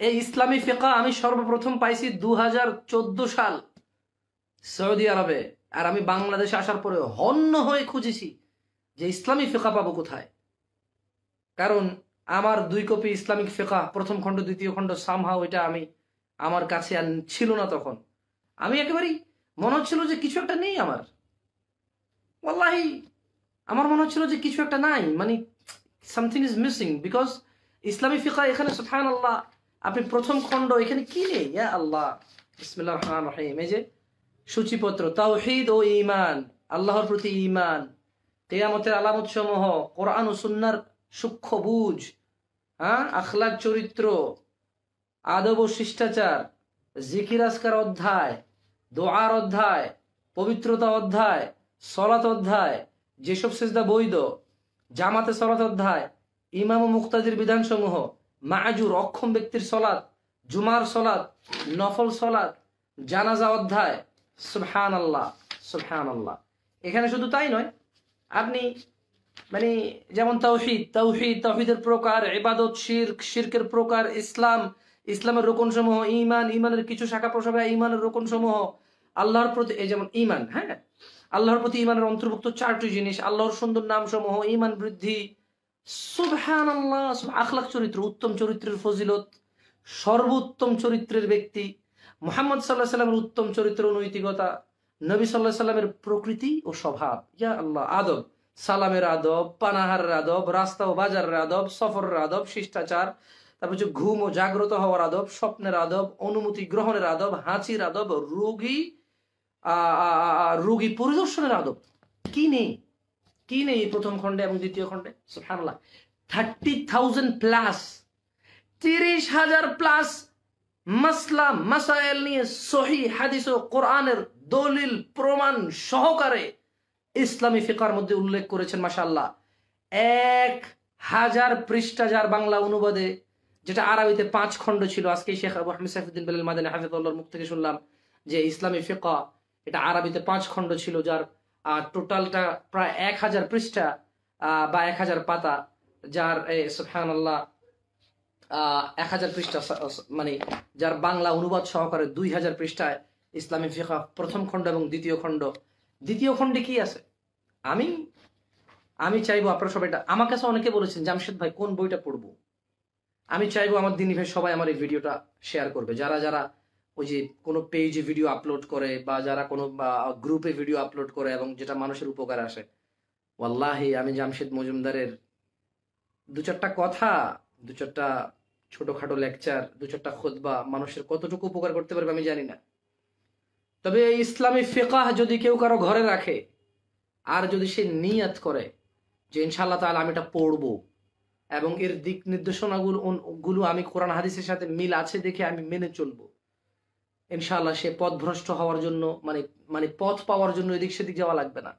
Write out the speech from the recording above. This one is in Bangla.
এই ইসলামী ফিকা আমি সর্বপ্রথম পাইছি দু হাজার চোদ্দ সাল সৌদি আরবে। আর আমি বাংলাদেশে আসার পরে হন্য হয়ে খুঁজেছি যে ইসলামী ফিকা পাবো কোথায়। কারণ আমার দুই কপি ইসলামিক ফিকা, প্রথম খণ্ড, দ্বিতীয় খণ্ড সামহাও এটা আমি আমার কাছে আর ছিল না তখন। আমি একেবারেই মনে হচ্ছিল যে কিছু একটা নেই আমার। ওয়াল্লাহি, আমার মনে হচ্ছিল যে কিছু একটা নাই। মানে সামথিং ইজ মিসিং বিকজ ইসলামী ফিকা এখানে সুফান আল্লাহ আপনি প্রথম খণ্ড এখানে কি নেই? ইয়া আল্লাহ। বিসমিল্লাহ রহমান রহিম। এই যে সূচিপত্র, তাওহিদ ও ইমান আল্লাহর প্রতি ইমান কেয়ামতের আলামত সমূহ কোরআন ও সুন্নার সূক্ষ্ম বুঝ হ্যাঁ আখলাক চরিত্র, আদব ও শিষ্টাচার জিকিরাজকার অধ্যায়, দোয়ার অধ্যায়, পবিত্রতা অধ্যায়, সলাত অধ্যায়, যেসব সেজদা বৈধ, জামাতে সলাত অধ্যায়, ইমাম ও মুক্তাদির বিধানসমূহ মাহাজুর অক্ষম ব্যক্তির সলাদ জুমার সলাৎ, নফল সলাদ জানাজা অধ্যায় সুবহান আল্লাহ সুবহান আল্লাহ এখানে শুধু তাই নয়, আপনি মানে যেমন তৌহিদ তৌহিদ তৌহিদের প্রকার, ইবাদত, শিরক, শিরকের প্রকার, ইসলাম, ইসলামের রোকন সমূহ ইমান ইমানের কিছু শাখা প্রশাখা ইমানের রোকন সমূহ আল্লাহর প্রতি, এই যেমন ইমান হ্যাঁ? আল্লাহর প্রতি ইমানের অন্তর্ভুক্ত চারটি জিনিস, আল্লাহর সুন্দর নাম সমূহ ইমান বৃদ্ধি সুবহান আল্লাহ আখলাক চরিত্র, উত্তম চরিত্রের ফজিলত, সর্বোত্তম চরিত্রের ব্যক্তি। মোহাম্মদ সাল্লাহ সাল্লামের উত্তম চরিত্র, নৈতিকতা, নবী সাল্লাহ সাল্লামের প্রকৃতি ও স্বভাব। ইয়া আল্লাহ, আদব। সালামের আদব, পানাহারের আদব রাস্তা ও বাজারের আদব, সফরের আদব, শিষ্টাচার, তারপর হচ্ছে ঘুম ও জাগ্রত হওয়ার আদব, স্বপ্নের আদব, অনুমতি গ্রহণের আদব হাঁচির আদব, রোগী রোগী পরিদর্শনের আদব। কি নেই? কি নেই প্রথম খণ্ডে এবং দ্বিতীয় খণ্ডে? থার্টি থাউজেন্ড প্লাস তিরিশ হাজার প্লাস মাসলা মাসাইল নিয়ে সহি হাদিস ও কোরআনের দলিল, প্রমাণ সহকারে ইসলামী ফিকার মধ্যে উল্লেখ করেছেন মাসাল্লাহ এক হাজার পৃষ্ঠা যার বাংলা অনুবাদে, যেটা আরবিতে পাঁচ খণ্ড ছিল, আজকে শেখ আবু হামিদ সাইফুদ্দিন বেলাল মাদানী হাফিজুল্লাহর মুখ থেকে শুনলাম যে ইসলামী ফিকা, এটা আরবিতে পাঁচ খণ্ড ছিল, যার টোটালটা প্রায় এক হাজার পৃষ্ঠা বা এক হাজার পাতা, যার সুফহান আল্লাহ এক হাজার পৃষ্ঠা মানে যার বাংলা অনুবাদ সহকারে দুই হাজার পৃষ্ঠায় ইসলামী ফিকা প্রথম খণ্ড এবং দ্বিতীয় খণ্ড। দ্বিতীয় খণ্ডে কি আছে? আমি আমি চাইব আপনারা সবাই এটা আমার কাছে অনেকে বলেছেন, জামশেদ ভাই, কোন বইটা পড়ব? আমি চাইব আমার দিনী ভাই সবাই আমার এই ভিডিওটা শেয়ার করবে। যারা যারা ওই যে কোনো পেজে ভিডিও আপলোড করে বা যারা কোনো গ্রুপে ভিডিও আপলোড করে এবং যেটা মানুষের উপকার আসে। ওয়াল্লাহি, আমি জামশেদ মজুমদারের দু চারটা কথা, দু চারটা ছোটখাটো লেকচার দু চারটা খোদবা মানুষের কতটুকু উপকার করতে পারবে আমি জানি না। তবে এই ইসলামী ফিকাহ যদি কেউ কারও ঘরে রাখে, আর যদি সে নিয়াত করে যে ইনশাল্লাহ তাহলে আমি এটা পড়ব, এবং এর দিক নির্দেশনাগুলো, গুলো আমি কোরআন হাদিসের সাথে মিল আছে দেখে আমি মেনে চলবো ইনশাল্লাহ সে পথ ভ্রষ্ট হওয়ার জন্য মানে মানে পথ পাওয়ার জন্য এদিক সেদিক যাওয়া লাগবে না।